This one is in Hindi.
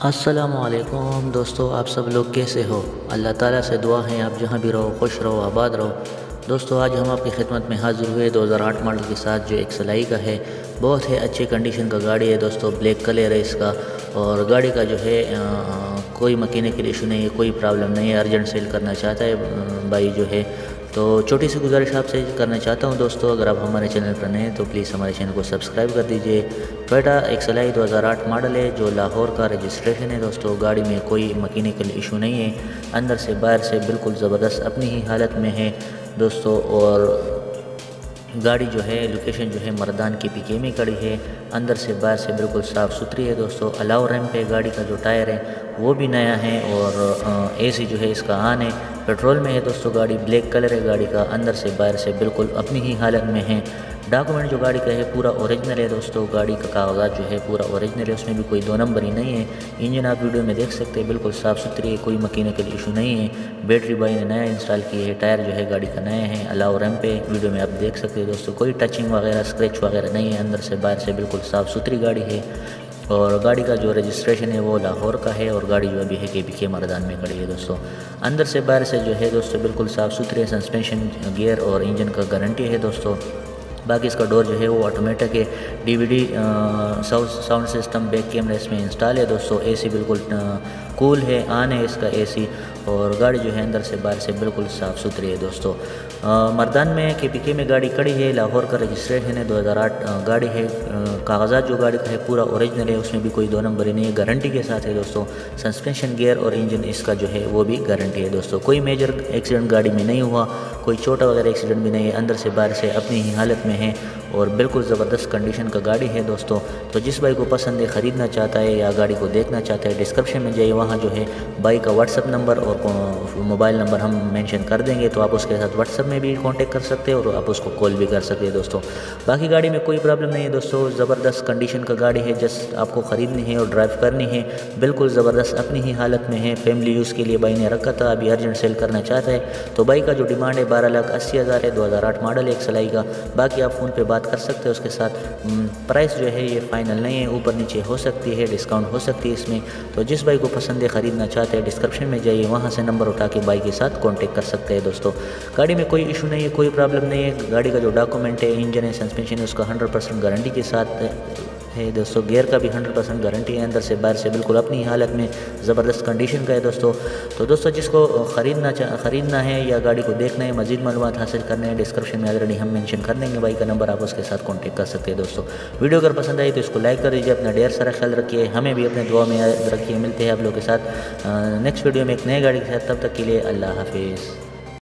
असलकुम दोस्तों आप सब लोग कैसे हो? अल्लाह ताला से दुआ है आप जहाँ भी रहो खुश रहो आबाद रहो। दोस्तों आज हम आपकी खिदमत में हाजिर हुए 2008 मॉडल के साथ जो एक सलाई का है। बहुत है अच्छी कंडीशन का गाड़ी है दोस्तों ब्लैक कलर है इसका। और गाड़ी का जो है आ, कोई मकीने लिए इशू नहीं है कोई प्रॉब्लम नहीं है। अर्जेंट सेल करना चाहता है भाई जो है तो छोटी सी गुजारिश आपसे करना चाहता हूँ दोस्तों, अगर आप हमारे चैनल पर नए हैं तो प्लीज़ हमारे चैनल को सब्सक्राइब कर दीजिए। टोयोटा एक सलाई 2008 मॉडल है, जो लाहौर का रजिस्ट्रेशन है दोस्तों। गाड़ी में कोई मकैनिकल इशू नहीं है। अंदर से बाहर से बिल्कुल ज़बरदस्त अपनी ही हालत में है दोस्तों और गाड़ी जो है लोकेशन जो है, मरदान की पीके में खड़ी है। अंदर से बाहर से बिल्कुल साफ़ सुथरी है दोस्तों। अलाव रैम पे गाड़ी का जो टायर है, वो भी नया है और एसी जो है, इसका आन है। पेट्रोल में है दोस्तों, गाड़ी ब्लैक कलर है, गाड़ी का अंदर से बाहर से बिल्कुल अपनी ही हालत में है। डॉक्यूमेंट जो गाड़ी का है, पूरा ओरिजिनल है दोस्तों, गाड़ी का कागजात जो है पूरा ओरिजिनल है, उसमें भी कोई दो नंबर ही नहीं है। इंजन आप वीडियो में देख सकते हैं, बिल्कुल साफ़ सुथरी है, कोई मकीने के इशू नहीं है। बैटरी बाई ने नया इंस्टॉल की है टायर जो है गाड़ी का नया है अलाउ रैम पे। वीडियो में आप देख सकते हैं दोस्तों, कोई टचिंग वगैरह स्क्रैच वगैरह नहीं है, अंदर से बाहर से बिल्कुल साफ़ सुथरी गाड़ी है। और गाड़ी का जो रजिस्ट्रेशन है वो लाहौर का है और गाड़ी जो अभी है के पी के में खड़ी है दोस्तों। अंदर से बाहर से जो है दोस्तों, बिल्कुल साफ़ सुथरे सस्पेंशन गियर और इंजन का गारंटी है दोस्तों। बाकी इसका डोर जो है वो ऑटोमेटिक है। DVD sound system back camera इसमें इंस्टॉल है। दोस्तों एसी बिल्कुल कूल है आन है इसका एसी और गाड़ी जो है अंदर से बाहर से बिल्कुल साफ़ सुथरी है दोस्तों। मरदान में के पी के में गाड़ी खड़ी है। लाहौर का रजिस्ट्रेशन है 2008 गाड़ी है। कागजात जो गाड़ी का है, पूरा ओरिजिनल है। उसमें भी कोई दो नंबर नहीं है। गारंटी के साथ है दोस्तों। सस्पेंशन गियर और इंजन इसका जो है, वो भी गारंटी है दोस्तों। कोई मेजर एक्सीडेंट गाड़ी में नहीं हुआ। कोई छोटा वगैरह एक्सीडेंट भी नहीं है, अंदर से बाहर से अपनी ही हालत में है। और बिल्कुल ज़बरदस्त कंडीशन का गाड़ी है दोस्तों। तो जिस भाई को पसंद है, ख़रीदना चाहता है या गाड़ी को देखना चाहता है डिस्क्रिप्शन में जाइए। वहाँ जो है बाइक का व्हाट्सअप नंबर और मोबाइल नंबर हम मेंशन कर देंगे। तो आप उसके साथ व्हाट्सअप में भी कांटेक्ट कर सकते हैं और आप उसको कॉल भी कर सकते हैं दोस्तों। बाकी गाड़ी में कोई प्रॉब्लम नहीं है दोस्तों। ज़बरदस्त कंडीशन का गाड़ी है। जस्ट आपको ख़रीदनी है और ड्राइव करनी है। बिल्कुल ज़बरदस्त अपनी ही हालत में है। फैमिली यूज़ के लिए बाई ने रखा था। अभी अर्जेंट सेल करना चाहता है। तो बाइक का जो डिमांड है बारह लाख अस्सी हज़ार है। दो हज़ार आठ मॉडल एक सिलाई का। बाकी आप फ़ोन पर बात कर सकते हैं, उसके साथ प्राइस जो है ये फ़ाइनल नहीं है, ऊपर नीचे हो सकती है डिस्काउंट हो सकती है इसमें। तो जिस बाइक को पसंद है, ख़रीदना चाहते हैं डिस्क्रिप्शन में जाइए, वहाँ से नंबर उठा के बाइक के साथ कॉन्टेक्ट कर सकते हैं दोस्तों। गाड़ी में कोई इशू नहीं है, कोई प्रॉब्लम नहीं है। गाड़ी का जो डॉक्यूमेंट है इंजन है सस्पेंशन है, उसका हंड्रेड गारंटी के साथ है। दोस्तों गियर का भी हंड्रेड परसेंट गारंटी है, अंदर से बाहर से बिल्कुल अपनी हालत में ज़बरदस्त कंडीशन का है दोस्तों। तो दोस्तों, जिसको ख़रीदना ख़रीदना है या गाड़ी को देखना है, मजीद मालूम हासिल करने हैं। डिस्क्रिप्शन में ऑलरेडी हम मैंशन कर देंगे भाई का नंबर आप उसके साथ कॉन्टेक्ट कर सकते हैं दोस्तों। वीडियो अगर पसंद आई तो इसको लाइक कर दीजिए, अपना ढेर सारा ख्याल रखिए। हमें भी अपने दुआ में रखिए। मिलते हैं आप लोग के साथ नेक्स्ट वीडियो में एक नई गाड़ी के साथ। तब तक के लिए अल्लाह हाफिज़।